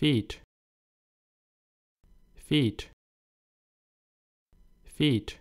feet. Feet. Feet.